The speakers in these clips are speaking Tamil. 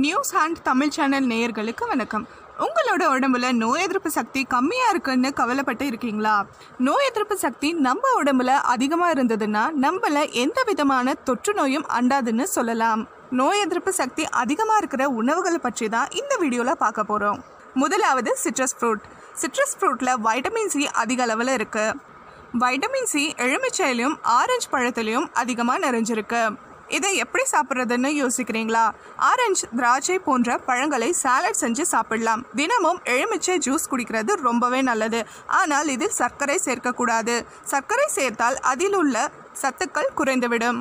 நியூஸ் ஹேண்ட் தமிழ் சேனல் நேயர்களுக்கு வணக்கம். உங்களோட உடம்புல நோய் எதிர்ப்பு சக்தி கம்மியாக இருக்குன்னு கவலைப்பட்டு இருக்கீங்களா? நோய் எதிர்ப்பு சக்தி நம்ம உடம்புல அதிகமாக இருந்ததுன்னா நம்மள எந்த விதமான தொற்று நோயும் அண்டாதுன்னு சொல்லலாம். நோய் எதிர்ப்பு சக்தி அதிகமாக இருக்கிற உணவுகளை பற்றி தான் இந்த வீடியோவில் பார்க்க போகிறோம் முதலாவது சிட்ரஸ் ஃப்ரூட். சிட்ரஸ் ஃப்ரூட்டில் வைட்டமின் சி அதிக அளவில் இருக்குது வைட்டமின் சி எலுமிச்சையிலையும் ஆரஞ்சு பழத்துலையும் அதிகமாக நிறைஞ்சிருக்கு. இதை எப்படி சாப்பிட்றதுன்னு யோசிக்கிறீங்களா? ஆரஞ்சு திராட்சை போன்ற பழங்களை சாலட் செஞ்சு சாப்பிடலாம். தினமும் எலுமிச்சை ஜூஸ் குடிக்கிறது ரொம்பவே நல்லது. ஆனால் இதில் சர்க்கரை சேர்க்கக்கூடாது. சர்க்கரை சேர்த்தால் அதில் உள்ள சத்துக்கள் குறைந்துவிடும்.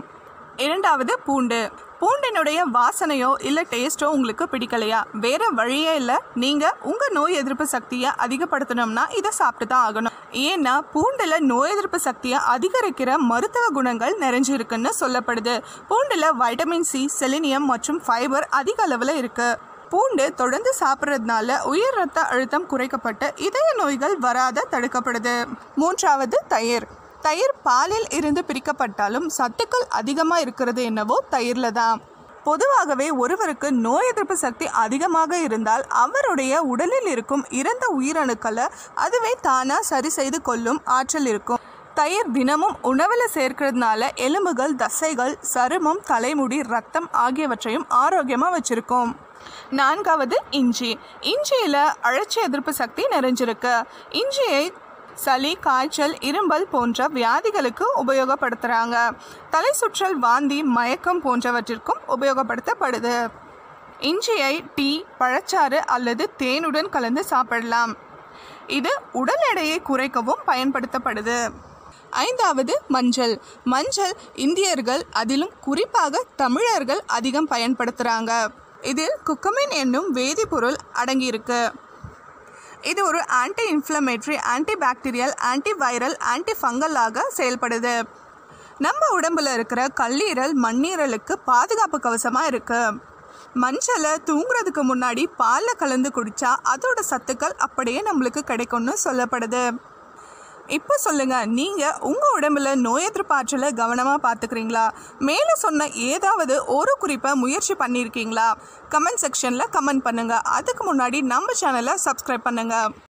இரண்டாவது பூண்டு. பூண்டினுடைய வாசனையோ இல்லை டேஸ்ட்டோ உங்களுக்கு பிடிக்கலையா? வேறு வழியே இல்லை. நீங்கள் உங்கள் நோய் எதிர்ப்பு சக்தியை அதிகப்படுத்தணும்னா இதை சாப்பிட்டு தான் ஆகணும். ஏன்னா பூண்டில் நோய் எதிர்ப்பு சக்தியை அதிகரிக்கிற மருத்துவ குணங்கள் நிறைஞ்சிருக்குன்னு சொல்லப்படுது. பூண்டில் வைட்டமின் சி செலினியம் மற்றும் ஃபைபர் அதிக அளவில் இருக்குது பூண்டு தொடர்ந்து சாப்பிட்றதுனால உயர் ரத்த அழுத்தம் குறைக்கப்பட்டு இதய நோய்கள் வராத தடுக்கப்படுது. மூன்றாவது தயிர். தயிர் பாலில் இருந்து பிரிக்கப்பட்டாலும் சத்துக்கள் அதிகமாக இருக்கிறது என்னவோ தயிரில் தான் பொதுவாகவே ஒருவருக்கு நோய் எதிர்ப்பு சக்தி அதிகமாக இருந்தால் அவருடைய உடலில் இருக்கும் இறந்த உயிரணுக்களை அதுவே தானாக சரி செய்து கொள்ளும் ஆற்றல் இருக்கும். தயிர் தினமும் உணவில் சேர்க்கிறதுனால எலும்புகள் தசைகள் சருமம் தலைமுடி ரத்தம் ஆகியவற்றையும் ஆரோக்கியமாக வச்சிருக்கும். நான்காவது இஞ்சி. இஞ்சியில் அழற்சி எதிர்ப்பு சக்தி நிறைஞ்சிருக்கு. இஞ்சியை சளி காய்ச்சல் இரும்பல் போன்ற வியாதிகளுக்கு உபயோகப்படுத்துகிறாங்க தலை சுற்றல் வாந்தி மயக்கம் போன்றவற்றிற்கும் உபயோகப்படுத்தப்படுது. இஞ்சியை டீ பழச்சாறு அல்லது தேனுடன் கலந்து சாப்பிடலாம். இது உடல் எடையை குறைக்கவும் பயன்படுத்தப்படுது. ஐந்தாவது மஞ்சள். மஞ்சள் இந்தியர்கள் அதிலும் குறிப்பாக தமிழர்கள் அதிகம் பயன்படுத்துகிறாங்க இதில் குக்கமின் என்னும் வேதிப்பொருள் அடங்கியிருக்கு. இது ஒரு anti inflammatory anti bacterial anti viral anti ஃபங்கலாக செயல்படுது. நம்ம உடம்புல இருக்கிற கல்லீரல் மண்ணீரலுக்கு பாதுகாப்பு கவசமாக இருக்குது மஞ்சளை தூங்குறதுக்கு முன்னாடி பாலில் கலந்து குடித்தா அதோட சத்துக்கள் அப்படியே நம்மளுக்கு கிடைக்கும்னு சொல்லப்படுது. இப்போ சொல்லுங்க நீங்க உங்க உடம்புல நோய் எதிர்ப்பு ஆற்றலை கவனமா பாத்துக்கிறீங்களா மேலே சொன்ன ஏதாவது ஒரு குறிப்பை முயற்சி பண்ணியிருக்கீங்களா? கமெண்ட் செக்ஷன்ல கமெண்ட் பண்ணுங்க. அதுக்கு முன்னாடி நம்ம சேனலை சப்ஸ்கிரைப் பண்ணுங்க.